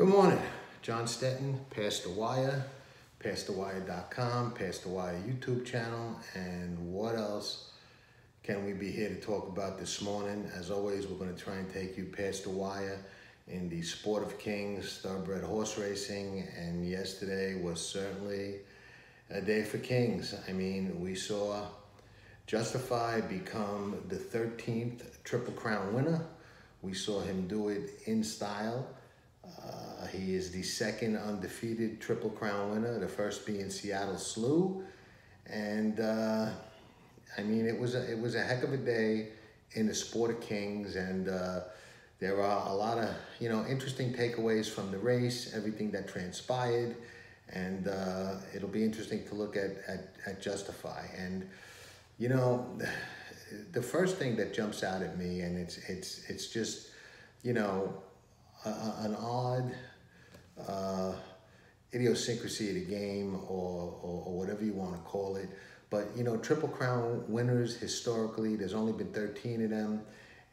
Good morning. John Stettin, Past the Wire, PastTheWire.com, Past the Wire YouTube channel, and what else can we be here to talk about this morning? As always, we're going to try and take you past the wire in the sport of kings, thoroughbred horse racing, and yesterday was certainly a day for kings. I mean, we saw Justify become the 13th Triple Crown winner. We saw him do it in style. Uh, he is the second undefeated Triple Crown winner, the first being Seattle Slew. And uh, I mean, it was, a, it was a heck of a day in the sport of kings. And uh, there are a lot of, you know, interesting takeaways from the race, everything that transpired. And uh, it'll be interesting to look at, at, at Justify. And, you know, the first thing that jumps out at me, and it's, it's, it's just, you know, an odd uh, idiosyncrasy of the game or, or, or, whatever you want to call it. But, you know, Triple Crown winners historically, there's only been 13 of them.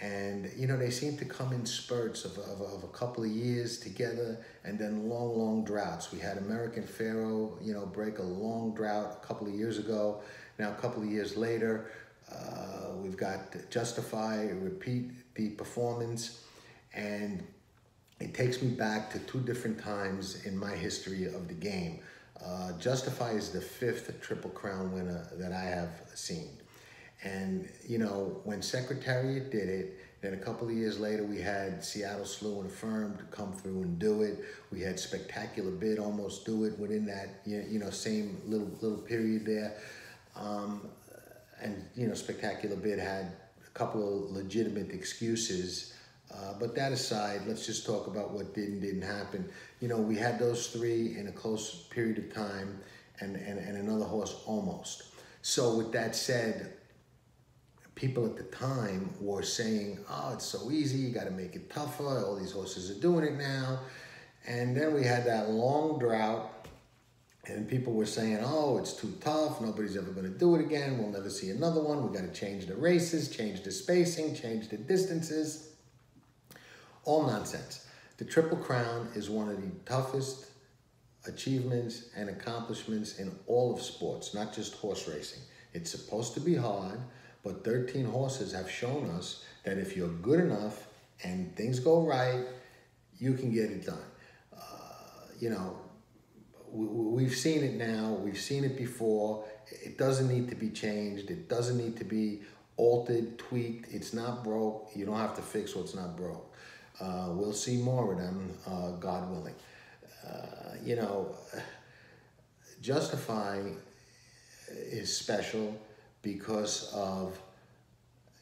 And, you know, they seem to come in spurts of, of, of a couple of years together and then long, long droughts. We had American Pharoah, you know, break a long drought a couple of years ago. Now, a couple of years later, uh, we've got Justify, repeat the performance. And it takes me back to two different times in my history of the game. Uh, Justify is the fifth Triple Crown winner that I have seen. And, you know, when Secretariat did it, then a couple of years later, we had Seattle Slew and to come through and do it. We had Spectacular Bid almost do it within that, you know, same little little period there. Um, and, you know, Spectacular Bid had a couple of legitimate excuses uh, but that aside, let's just talk about what did and didn't happen. You know, we had those three in a close period of time and, and, and another horse almost. So with that said, people at the time were saying, oh, it's so easy, you got to make it tougher, all these horses are doing it now. And then we had that long drought and people were saying, oh, it's too tough. Nobody's ever going to do it again. We'll never see another one. We got to change the races, change the spacing, change the distances. All nonsense. The Triple Crown is one of the toughest achievements and accomplishments in all of sports, not just horse racing. It's supposed to be hard, but 13 horses have shown us that if you're good enough and things go right, you can get it done. Uh, you know, we, have seen it now, we've seen it before. It doesn't need to be changed, it doesn't need to be altered, tweaked. It's not broke. You don't have to fix what's not broke. Uh, we'll see more of them, uh, God willing. Uh, you know, Justify is special because of,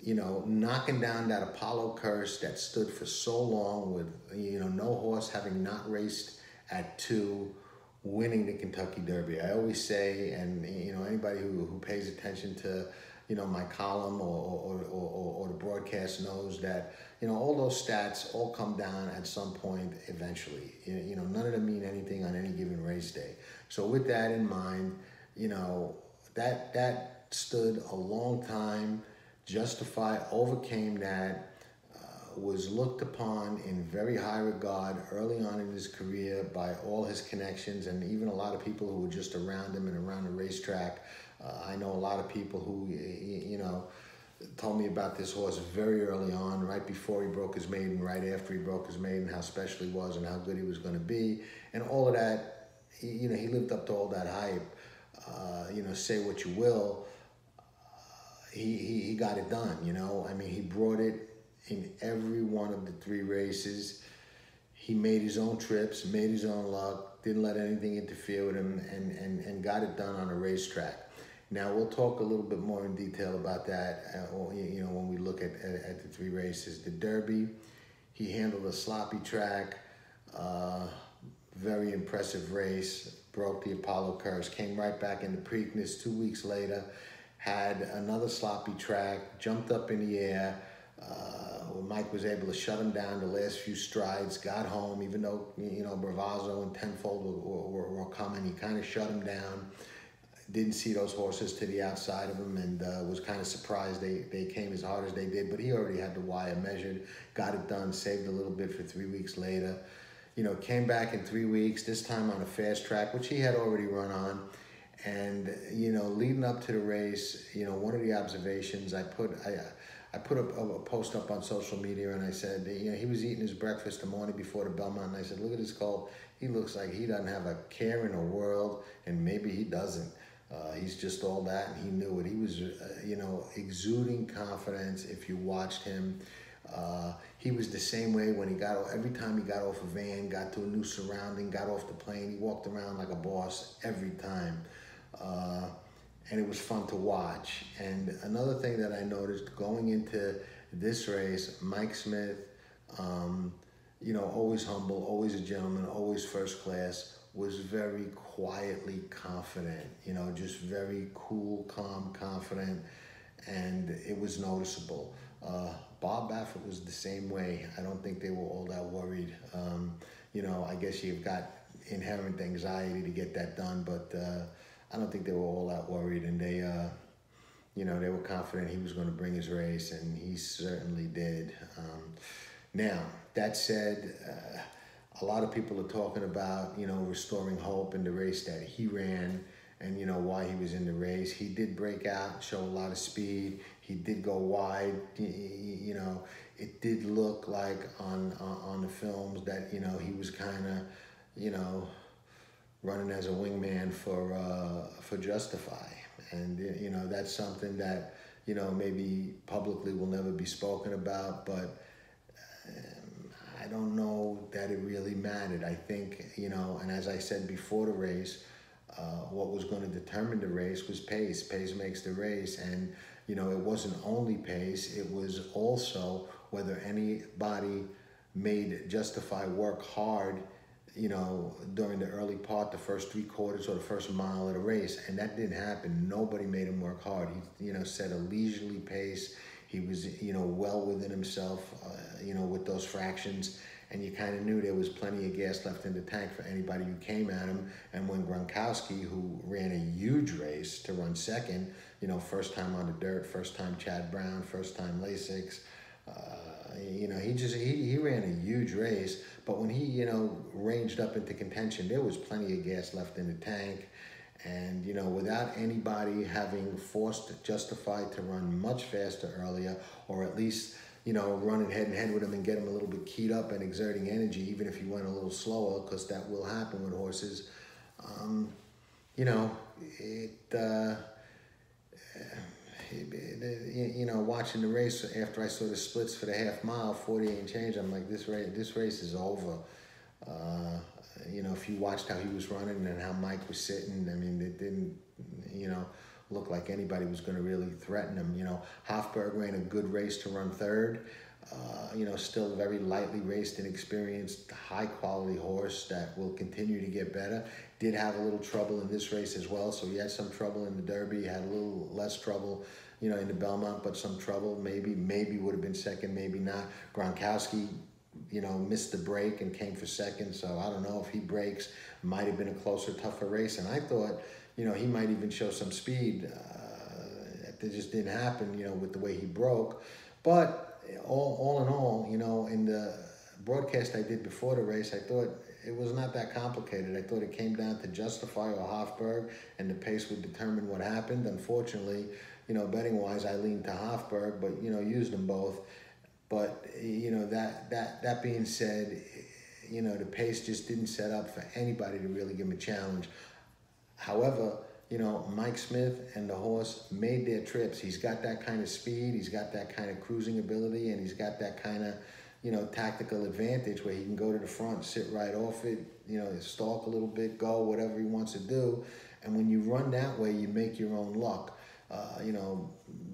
you know, knocking down that Apollo curse that stood for so long with, you know, no horse having not raced at two, winning the Kentucky Derby. I always say, and, you know, anybody who, who pays attention to, you know, my column or, or, or, or, the broadcast knows that, you know, all those stats all come down at some point eventually. You, know, none of them mean anything on any given race day. So with that in mind, you know, that, that stood a long time, Justify overcame that, uh, was looked upon in very high regard early on in his career by all his connections and even a lot of people who were just around him and around the racetrack uh, I know a lot of people who, you know, told me about this horse very early on, right before he broke his maiden, right after he broke his maiden, how special he was and how good he was going to be. And all of that, you know, he lived up to all that hype. Uh, you know, say what you will, uh, he, he, he got it done, you know. I mean, he brought it in every one of the three races. He made his own trips, made his own luck, didn't let anything interfere with him, and, and, and got it done on a racetrack. Now we'll talk a little bit more in detail about that. Uh, you know, when we look at, at, at, the three races, the Derby, he handled a sloppy track, uh, very impressive race, broke the Apollo curse, came right back into Preakness two weeks later, had another sloppy track, jumped up in the air. Uh, Mike was able to shut him down the last few strides, got home, even though, you know, Bravazo and Tenfold were, were, were coming, he kind of shut him down didn't see those horses to the outside of him and uh, was kind of surprised they, they came as hard as they did. But he already had the wire measured, got it done, saved a little bit for three weeks later. you know, came back in three weeks, this time on a fast track, which he had already run on. And, you know, leading up to the race, you know, one of the observations I put, I, I put a, a, post up on social media and I said, you know, he was eating his breakfast the morning before the Belmont and I said, look at his cold. He looks like he doesn't have a care in the world and maybe he doesn't. Uh, he's just all that and he knew it. He was, uh, you know, exuding confidence if you watched him. Uh, he was the same way when he got every time he got off a van, got to a new surrounding, got off the plane. He walked around like a boss every time, uh, and it was fun to watch. And another thing that I noticed going into this race, Mike Smith, um, you know, always humble, always a gentleman, always first class, was very quietly confident. You know, just very cool, calm, confident, and it was noticeable. Uh, Bob Baffert was the same way. I don't think they were all that worried. Um, you know, I guess you've got inherent anxiety to get that done, but uh, I don't think they were all that worried. And they, uh, you know, they were confident he was going to bring his race, and he certainly did. Um, now, that said, uh, a lot of people are talking about, you know, Restoring Hope in the race that he ran and you know why he was in the race. He did break out, show a lot of speed. He did go wide. You know, it did look like on on the films that you know he was kind of, you know, running as a wingman for uh, for Justify, and you know that's something that you know maybe publicly will never be spoken about, but. Um, I don't know that it really mattered. I think, you know, and as I said before the race, uh, what was going to determine the race was pace. Pace makes the race. And, you know, it wasn't only pace, it was also whether anybody made Justify work hard, you know, during the early part, the first three quarters or the first mile of the race. And that didn't happen. Nobody made him work hard. He, you know, set a leisurely pace. He was, you know, well within himself, uh, you know, with those fractions and you kind of knew there was plenty of gas left in the tank for anybody who came at him. And when Gronkowski, who ran a huge race to run second, you know, first time on the dirt, first time Chad Brown, first time Lasix, uh, you know, he just he, he ran a huge race. But when he, you know, ranged up into contention, there was plenty of gas left in the tank. And, you know, without anybody having forced Justify to run much faster earlier, or at least you know, running head and head with him and get him a little bit keyed up and exerting energy, even if he went a little slower, because that will happen with horses. Um, you know, it, uh, it, you know, watching the race after I saw the splits for the half mile, 48 and change, I'm like, this race, this race is over. Uh, you know, if you watched how he was running and how Mike was sitting, I mean, it didn't, you know, look like anybody was going to really threaten him. You know, Hofburg ran a good race to run third. Uh, you know, still very lightly raced and experienced, high quality horse that will continue to get better. Did have a little trouble in this race as well, so he had some trouble in the Derby. Had a little less trouble, you know, in the Belmont, but some trouble. Maybe, maybe would have been second, maybe not. Gronkowski, you know, missed the break and came for second. So I don't know if he breaks, might have been a closer, tougher race. And I thought you know, he might even show some speed. Uh, that just didn't happen, you know, with the way he broke. But all, all in all, you know, in the broadcast I did before the race, I thought it was not that complicated. I thought it came down to Justify or Hofburg, and the pace would determine what happened. Unfortunately, you know, betting wise, I leaned to Hofburg, but you know, used them both. But you know that that that being said, you know, the pace just didn't set up for anybody to really give him a challenge. However, you know, Mike Smith and the horse made their trips. He's got that kind of speed, he's got that kind of cruising ability, and he's got that kind of, you know, tactical advantage where he can go to the front, sit right off it, you know, stalk a little bit, go, whatever he wants to do. And when you run that way, you make your own luck. Uh, you know,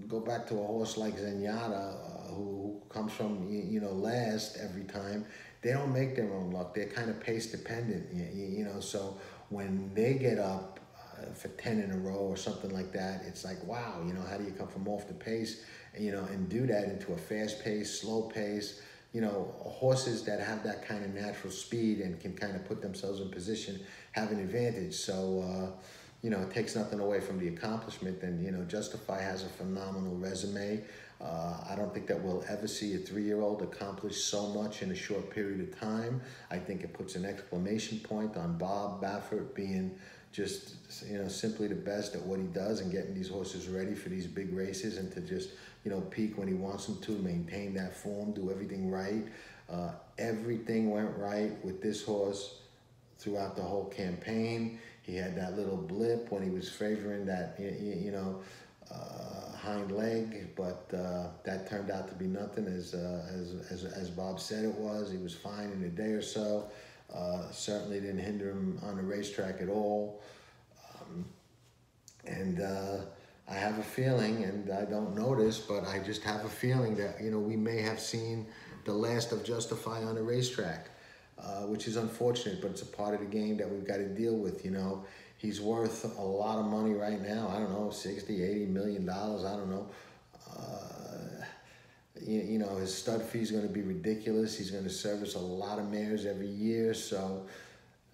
go back to a horse like Zenyatta, who comes from, you know, last every time. They don't make their own luck. They're kind of pace dependent, you, know, so when they get up uh, for 10 in a row or something like that, it's like, wow, you know, how do you come from off the pace, and, you know, and do that into a fast pace, slow pace, you know, horses that have that kind of natural speed and can kind of put themselves in position have an advantage. So, uh, you know, it takes nothing away from the accomplishment. And, you know, Justify has a phenomenal resume. Uh, I don't think that we'll ever see a three-year-old accomplish so much in a short period of time. I think it puts an exclamation point on Bob Baffert being just, you know, simply the best at what he does and getting these horses ready for these big races and to just, you know, peak when he wants them to, maintain that form, do everything right. Uh, everything went right with this horse throughout the whole campaign. He had that little blip when he was favoring that, you know, uh, hind leg, but uh, that turned out to be nothing as, uh, as, as, as, Bob said it was. He was fine in a day or so. Uh, certainly didn't hinder him on the racetrack at all. Um, and uh, I have a feeling, and I don't know this, but I just have a feeling that, you know, we may have seen the last of Justify on the racetrack. Uh, which is unfortunate, but it's a part of the game that we've got to deal with, you know. He's worth a lot of money right now. I don't know, 60, 80 million dollars. I don't know. Uh, you, you, know, his stud fee is going to be ridiculous. He's going to service a lot of mares every year. So,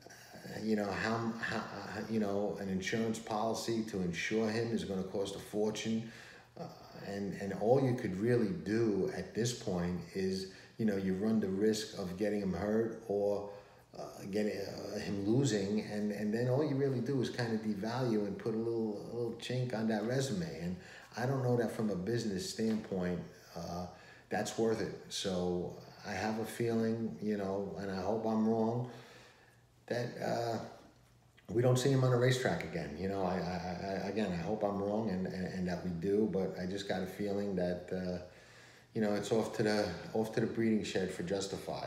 uh, you know, how, how, you know, an insurance policy to insure him is going to cost a fortune. Uh, and, and all you could really do at this point is, you know, you run the risk of getting him hurt or uh, getting uh, him losing, and and then all you really do is kind of devalue and put a little a little chink on that resume. And I don't know that from a business standpoint, uh, that's worth it. So I have a feeling, you know, and I hope I'm wrong, that uh, we don't see him on a racetrack again. You know, I, I, I again, I hope I'm wrong and, and, and, that we do, but I just got a feeling that, uh, you know, it's off to the off to the breeding shed for Justify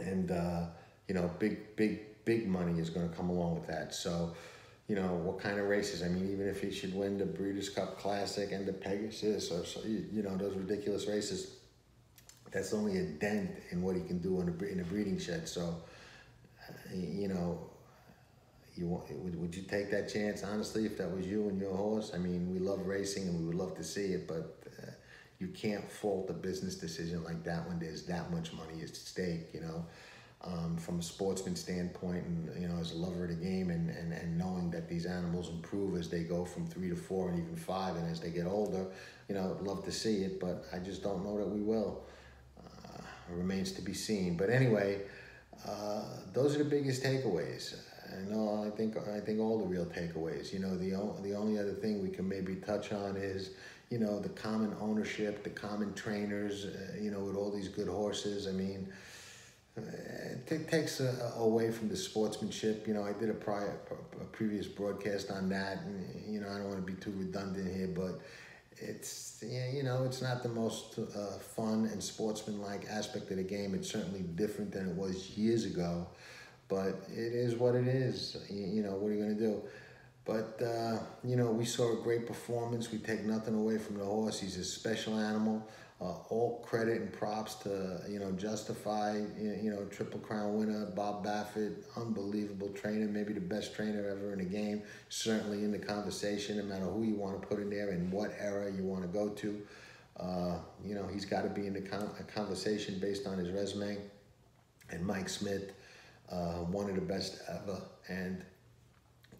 and uh, you know, big, big, big money is going to come along with that. So, you know, what kind of races? I mean, even if he should win the Breeders' Cup Classic and the Pegasus, or so, you know, those ridiculous races, that's only a dent in what he can do in a in breeding shed. So, uh, you know, you want, would, would you take that chance honestly if that was you and your horse? I mean, we love racing and we would love to see it, but uh, you can't fault a business decision like that when there's that much money at stake, you know. Um, from a sportsman standpoint and you know as a lover of the game and, and, and knowing that these animals improve as they go from three to four and even five and as they get older you know love to see it but I just don't know that we will. Uh, remains to be seen. But anyway uh, those are the biggest takeaways. I know I think I think all the real takeaways. You know the, the only other thing we can maybe touch on is you know, the common ownership, the common trainers, uh, you know, with all these good horses. I mean, uh, it takes a, away from the sportsmanship. You know, I did a prior, a previous broadcast on that, and you know, I don't want to be too redundant here, but it's you know, it's not the most uh, fun and sportsmanlike aspect of the game. It's certainly different than it was years ago, but it is what it is. You, you know, what are you going to do? But, uh, you know, we saw a great performance. We take nothing away from the horse. He's a special animal. Uh, all credit and props to, you know, Justify, you know, Triple Crown winner, Bob Baffert, unbelievable trainer, maybe the best trainer ever in the game. Certainly in the conversation, no matter who you want to put in there and what era you want to go to. Uh, you know, he's got to be in the con conversation based on his resume. And Mike Smith, uh, one of the best ever. And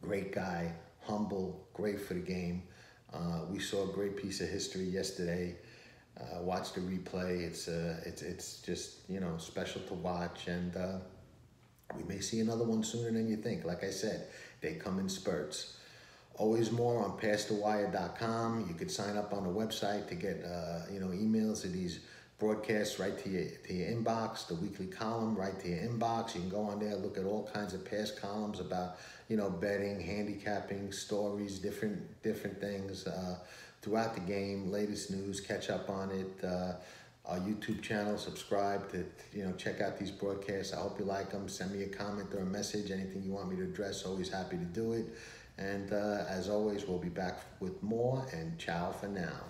great guy, humble, great for the game. Uh, we saw a great piece of history yesterday. Uh, watch the replay. It's uh, it's it's just you know special to watch, and uh, we may see another one sooner than you think. Like I said, they come in spurts. Always more on PastTheWire.com. You could sign up on the website to get uh, you know emails of these broadcasts right to your, to your inbox, the weekly column right to your inbox. You can go on there, look at all kinds of past columns about, you know, betting, handicapping, stories, different different things uh, throughout the game, latest news, catch up on it. Uh, our YouTube channel, subscribe to, you know, check out these broadcasts. I hope you like them. Send me a comment or a message, anything you want me to address, always happy to do it. And uh, as always, we'll be back with more, and ciao for now.